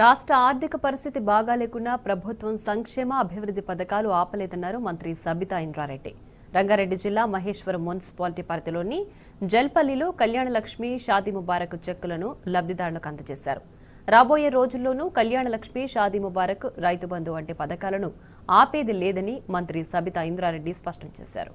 రాష్ట్ర ఆర్థిక పరిస్థితి బాగా లేకున్నా ప్రభుత్వం సంక్షేమ అభివృద్ధి పథకాలు ఆపలేదన్నారు మంత్రి సబితా ఇంద్రారెడ్డి. రంగారెడ్డి జిల్లా మహేశ్వరం మున్సిపాలిటీ పరిధిలోని జల్పల్లిలో కళ్యాణలక్ష్మి షాదీ ముబారక్ చెక్కులను లబ్ధిదారులకు అందజేశారు. రాబోయే రోజుల్లోనూ కళ్యాణలక్ష్మి షాదీ ముబారక్ రైతు బంధు వంటి పథకాలను ఆపేది లేదని మంత్రి సబితా ఇంద్రారెడ్డి స్పష్టం చేశారు.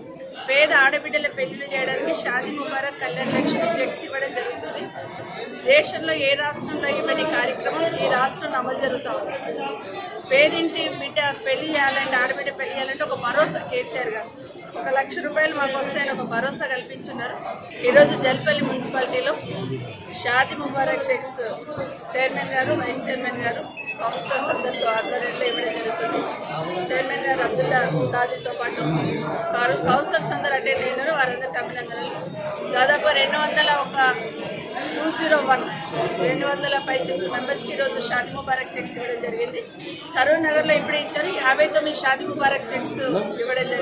పేద ఆడబిడ్డల పెళ్ళిళ్ళు చేయడానికి షాదీ ముబారక్ కళ్యాణ్ లక్ష్మి చెక్స్ ఇవ్వడం జరుగుతుంది. దేశంలో ఏ రాష్ట్రంలో ఇవ్వని కార్యక్రమం ఈ రాష్ట్రంలో అమలు జరుగుతూ ఉంది. పేరింటి బిడ్డ పెళ్ళి చేయాలంటే ఆడబిడ్డ పెళ్ళి చేయాలంటే ఒక భరోసా కేసీఆర్ గారు. ఒక లక్ష రూపాయలు మాకు వస్తాయని ఒక భరోసా కల్పించున్నారు. ఈరోజు జల్పల్లి మున్సిపాలిటీలో షాది ముబారక్ చెక్స్ చైర్మన్ గారు వైస్ చైర్మన్ గారు ఆఫీసర్స్ అందరితో ఆధ్వర్యంలో ఇవ్వడం చైర్మన్ గారు అబ్దుల్లా సాదితో పాటు వారు కౌన్సిలర్స్ అందరూ అటెండ్ అయినారు. వారందరికీ అభినందనలు. దాదాపు రెండు వందల ఒక టూ జీరో వన్ రెండు వందల పై మెంబర్స్కి ఈరోజు షాది ముబారక్ చెక్స్ ఇవ్వడం జరిగింది. సరూర్ నగర్లో ఇప్పుడే ఇచ్చారు. యాభై తొమ్మిది షాది ముబారక్ చెక్స్ ఇవ్వడం జరిగింది.